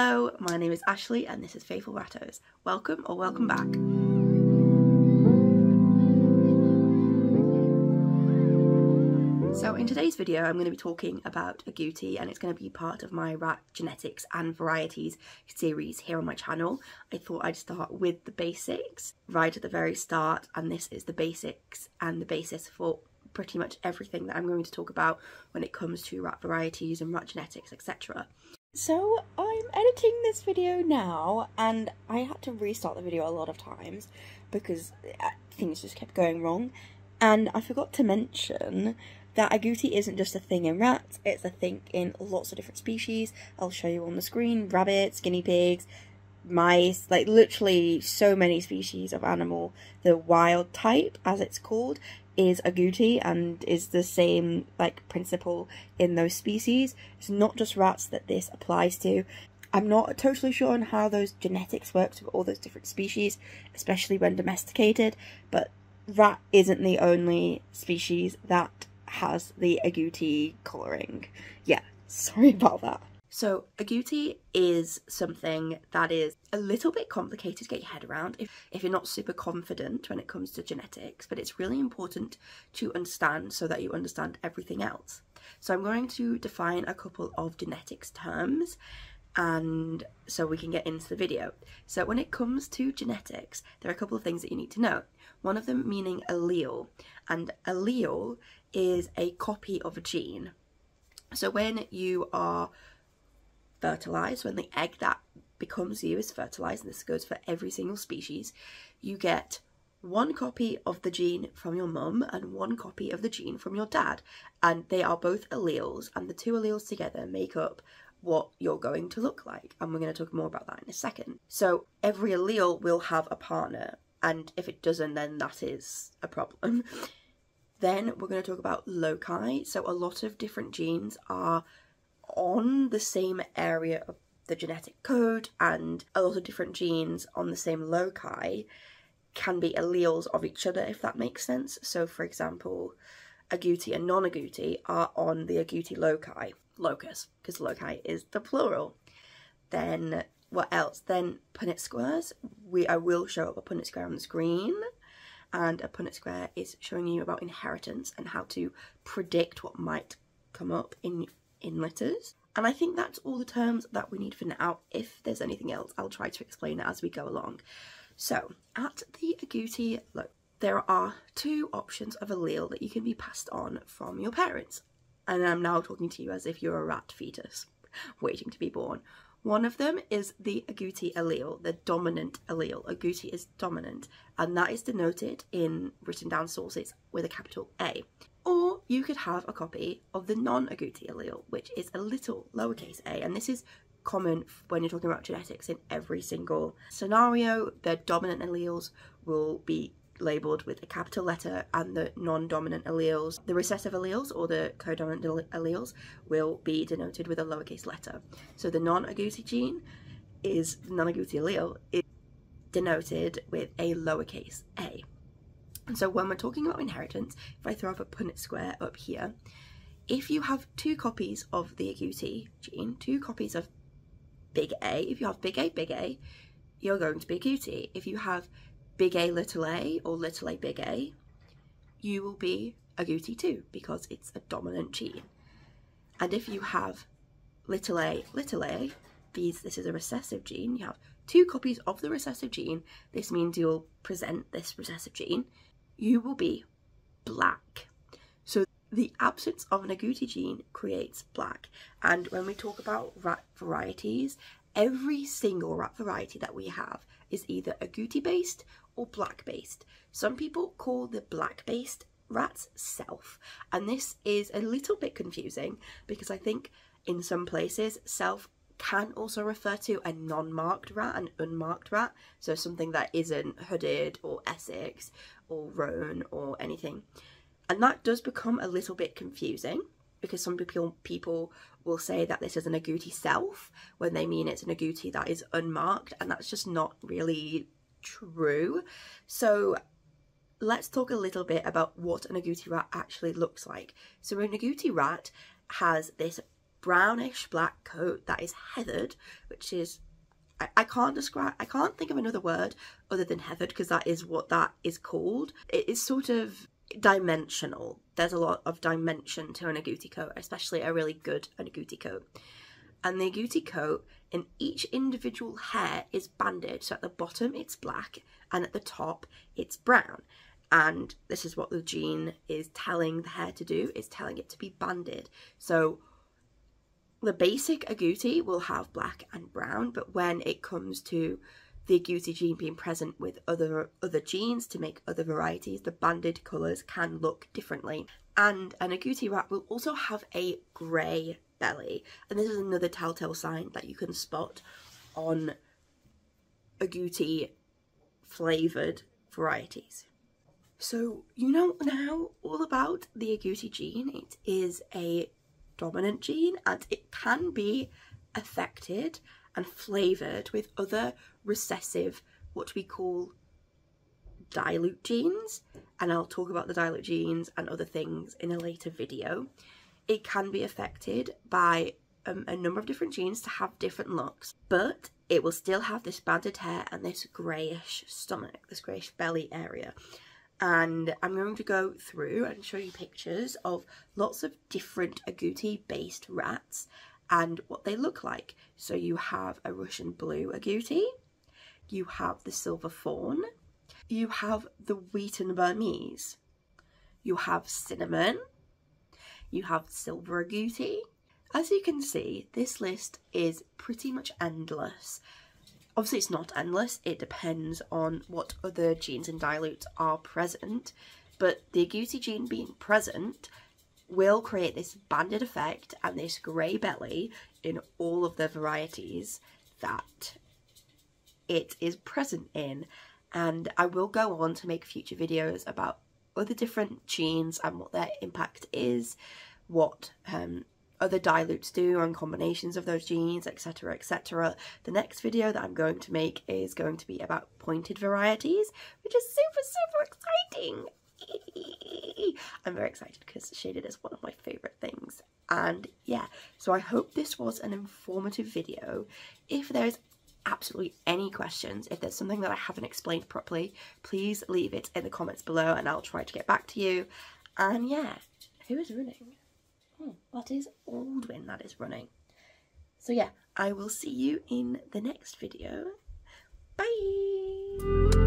Hello, my name is Ashley and this is Faithful Rattos. Welcome or welcome back. So in today's video I'm going to be talking about agouti and it's going to be part of my rat genetics and varieties series here on my channel. I thought I'd start with the basics right at the very start and this is the basics and the basis for pretty much everything that I'm going to talk about when it comes to rat varieties and rat genetics etc. So I'm editing this video now and I had to restart the video a lot of times because uh, things just kept going wrong and I forgot to mention that agouti isn't just a thing in rats, it's a thing in lots of different species. I'll show you on the screen, rabbits, guinea pigs, mice, like literally so many species of animal. The wild type, as it's called, is agouti and is the same like principle in those species. It's not just rats that this applies to. I'm not totally sure on how those genetics works with all those different species, especially when domesticated, but rat isn't the only species that has the agouti colouring. Yeah, sorry about that. So agouti is something that is a little bit complicated to get your head around if, if you're not super confident when it comes to genetics, but it's really important to understand so that you understand everything else. So I'm going to define a couple of genetics terms and so we can get into the video. So when it comes to genetics, there are a couple of things that you need to know. One of them meaning allele, and allele is a copy of a gene. So when you are fertilized, when the egg that becomes you is fertilized, and this goes for every single species, you get one copy of the gene from your mum and one copy of the gene from your dad. And they are both alleles, and the two alleles together make up what you're going to look like. And we're going to talk more about that in a second. So every allele will have a partner, and if it doesn't, then that is a problem. then we're going to talk about loci. So a lot of different genes are on the same area of the genetic code and a lot of different genes on the same loci can be alleles of each other if that makes sense. So for example, agouti and non-agouti are on the agouti loci, locus, because loci is the plural. Then what else? Then Punnett squares. We I will show up a Punnett square on the screen and a Punnett square is showing you about inheritance and how to predict what might come up in in letters. And I think that's all the terms that we need for now. If there's anything else, I'll try to explain it as we go along. So, at the agouti look, there are two options of allele that you can be passed on from your parents. And I'm now talking to you as if you're a rat fetus waiting to be born. One of them is the agouti allele, the dominant allele. Agouti is dominant, and that is denoted in written down sources with a capital A. Or you could have a copy of the non-agouti allele, which is a little lowercase a, and this is common when you're talking about genetics in every single scenario. The dominant alleles will be labelled with a capital letter and the non-dominant alleles, the recessive alleles or the codominant alleles will be denoted with a lowercase letter. So the non-agouti gene is non-agouti allele is denoted with a lowercase a. And so when we're talking about inheritance, if I throw up a Punnett square up here, if you have two copies of the agouti gene, two copies of big A, if you have big A, big A, you're going to be agouti. If you have big A, little a, or little a, big A, you will be a agouti too, because it's a dominant gene. And if you have little a, little a, these, this is a recessive gene, you have two copies of the recessive gene, this means you'll present this recessive gene, you will be black. So the absence of an agouti gene creates black. And when we talk about rat varieties, every single rat variety that we have is either agouti based or black based. Some people call the black based rats self, and this is a little bit confusing because I think in some places self can also refer to a non-marked rat, an unmarked rat, so something that isn't hooded or Essex or roan or anything. And that does become a little bit confusing because some people people will say that this is an agouti self when they mean it's an agouti that is unmarked and that's just not really true. So let's talk a little bit about what an agouti rat actually looks like. So an agouti rat has this brownish black coat that is heathered, which is I, I can't describe I can't think of another word other than heathered because that is what that is called. It is sort of dimensional. There's a lot of dimension to an agouti coat, especially a really good agouti coat. And the agouti coat in each individual hair is banded. So at the bottom it's black and at the top it's brown. And this is what the gene is telling the hair to do, is telling it to be banded. So the basic agouti will have black and brown, but when it comes to the agouti gene being present with other other genes to make other varieties, the banded colours can look differently. And an agouti rat will also have a grey belly, and this is another telltale sign that you can spot on agouti flavoured varieties. So you know now all about the agouti gene. It is a dominant gene and it can be affected and flavoured with other recessive, what we call dilute genes. And I'll talk about the dilute genes and other things in a later video. It can be affected by um, a number of different genes to have different looks, but it will still have this banded hair and this greyish stomach, this greyish belly area and I'm going to go through and show you pictures of lots of different agouti based rats and what they look like. So you have a Russian blue agouti, you have the silver fawn, you have the wheaten Burmese, you have cinnamon, you have silver agouti. As you can see, this list is pretty much endless. Obviously it's not endless, it depends on what other genes and dilutes are present, but the agouti gene being present will create this banded effect and this grey belly in all of the varieties that it is present in. And I will go on to make future videos about other different genes and what their impact is, what um, other dilutes do and combinations of those genes, etc, etc. The next video that I'm going to make is going to be about pointed varieties, which is super, super exciting. I'm very excited because shaded is one of my favourite things. And yeah, so I hope this was an informative video. If there's absolutely any questions, if there's something that I haven't explained properly, please leave it in the comments below and I'll try to get back to you. And yeah, who is running? Oh, that is Aldwin that is running. So yeah, I will see you in the next video. Bye!